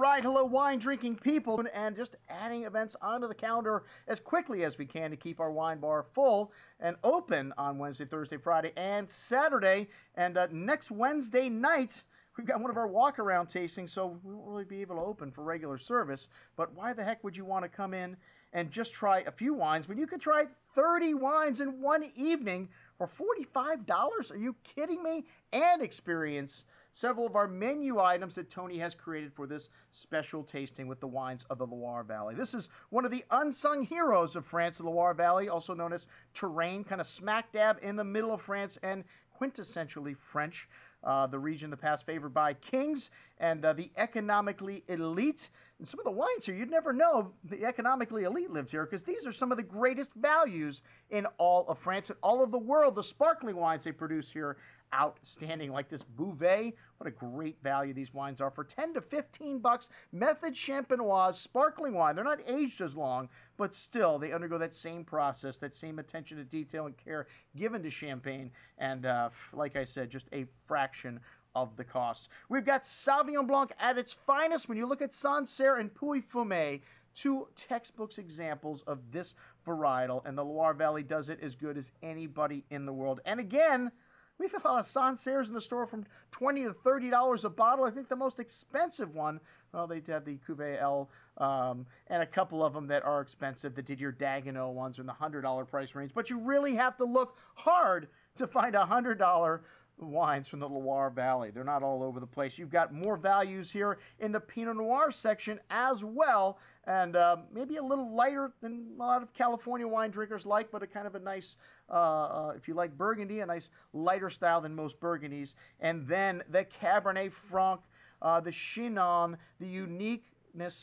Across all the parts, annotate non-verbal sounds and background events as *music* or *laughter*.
right, hello, wine drinking people, and just adding events onto the calendar as quickly as we can to keep our wine bar full and open on Wednesday, Thursday, Friday, and Saturday. And uh, next Wednesday night, We've got one of our walk around tastings, so we won't really be able to open for regular service. But why the heck would you want to come in and just try a few wines when you could try 30 wines in one evening for $45? Are you kidding me? And experience several of our menu items that Tony has created for this special tasting with the wines of the Loire Valley. This is one of the unsung heroes of France, the Loire Valley, also known as Touraine, kind of smack dab in the middle of France and quintessentially French. Uh, the region the past favored by kings and uh, the economically elite. And some of the wines here, you'd never know the economically elite lived here because these are some of the greatest values in all of France and all of the world. The sparkling wines they produce here, outstanding. Like this Bouvet, what a great value these wines are for 10 to 15 bucks. Method Champenoise sparkling wine. They're not aged as long, but still they undergo that same process, that same attention to detail and care given to champagne. And uh, like I said, just a fraction of the cost. We've got Sauvignon Blanc at its finest. When you look at Sancerre and Pouilly-Fumé, two textbooks examples of this varietal, and the Loire Valley does it as good as anybody in the world. And again, A lot of Sancerres in the store from twenty to thirty dollars a bottle. I think the most expensive one, well, they have the Cuvée L, um, and a couple of them that are expensive. The Didier Dagueneau ones are in the hundred dollar price range. But you really have to look hard to find a hundred dollar wines from the Loire Valley. They're not all over the place. You've got more values here in the Pinot Noir section as well, and uh, maybe a little lighter than a lot of California wine drinkers like, but a kind of a nice, uh, uh, if you like Burgundy, a nice lighter style than most Burgundies. And then the Cabernet Franc, uh, the Chinon, the unique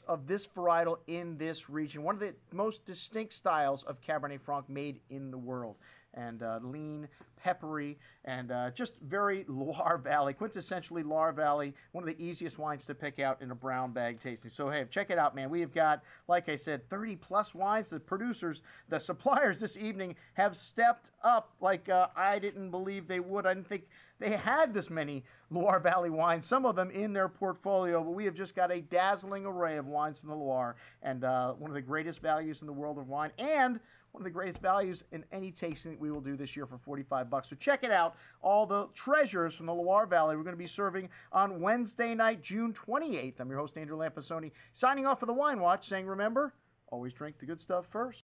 of this varietal in this region. One of the most distinct styles of Cabernet Franc made in the world and uh, lean, peppery, and uh, just very *laughs* Loire Valley, quintessentially Loire Valley. One of the easiest wines to pick out in a brown bag tasting. So hey, check it out, man. We have got, like I said, 30 plus wines. The producers, the *laughs* suppliers this evening have stepped up like uh, I didn't believe they would. I didn't think they had this many Loire Valley wines, some of them in their portfolio, but we have just got a dazzling array of wines from the Loire and uh, one of the greatest values in the world of wine and one of the greatest values in any tasting that we will do this year for 45 bucks. So check it out. All the treasures from the Loire Valley we're going to be serving on Wednesday night, June 28th. I'm your host, Andrew Lampasoni, signing off for the Wine Watch, saying remember, always drink the good stuff first.